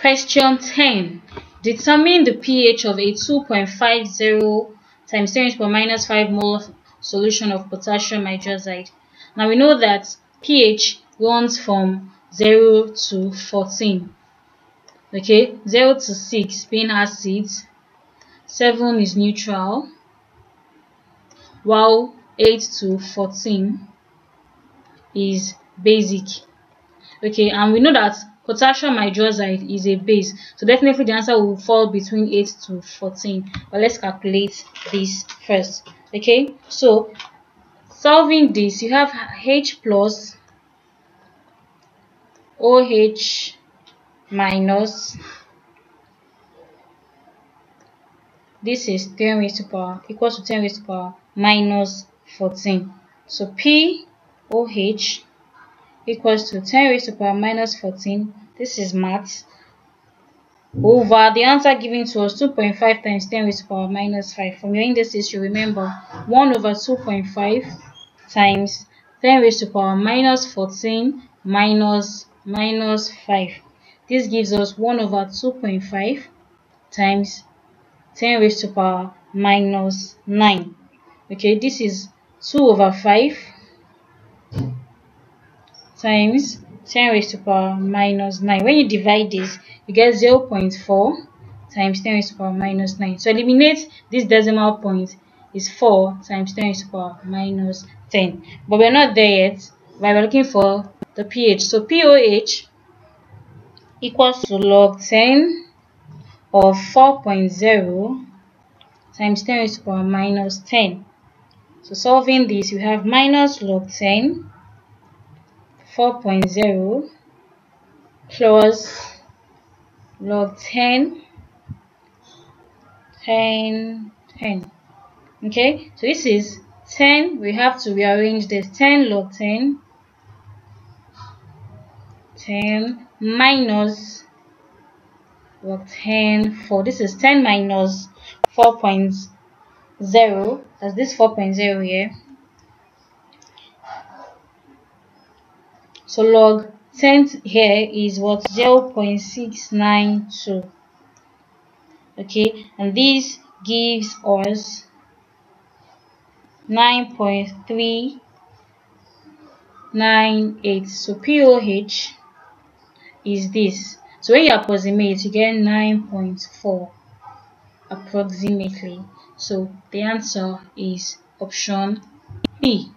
Question 10. Determine the pH of a 2.50 times 10 per minus 5 mole solution of potassium hydroxide. Now we know that pH runs from 0 to 14. Okay, 0 to 6 being acid, 7 is neutral, while 8 to 14 is basic. Okay, and we know that potassium hydroxide is a base so definitely the answer will fall between 8 to 14 but let's calculate this first okay? So solving this you have h plus oh minus this is 10 raised to power equals to 10 raised to power minus 14 so p oh equals to 10 raised to power minus 14. This is math. Over the answer given to us 2.5 times 10 raised to power minus 5. From your indices, you remember 1 over 2.5 times 10 raised to power minus 14 minus minus 5. This gives us 1 over 2.5 times 10 raised to power minus 9. Okay, this is 2 over 5 times 10 raised to the power minus 9. When you divide this, you get 0 0.4 times 10 raised to the power minus 9. So eliminate this decimal point is 4 times 10 raised to power minus 10. But we're not there yet. We're looking for the pH. So POH equals to log 10 of 4.0 times 10 raised to power minus 10. So solving this, you have minus log 10 4.0 plus log 10 10 10 okay so this is 10 we have to rearrange this. 10 log 10 10 minus log 10 4 this is 10 minus 4.0 as this 4.0 here So log 10 here is what 0 0.692. Okay, and this gives us 9.398. So POH is this. So when you approximate, you get 9.4 approximately. So the answer is option B.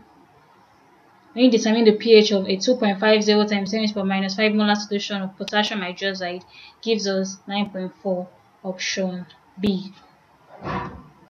When you determine the pH of a 2.50 times 10 per minus 5 molar solution of potassium hydroxide gives us 9.4 option B.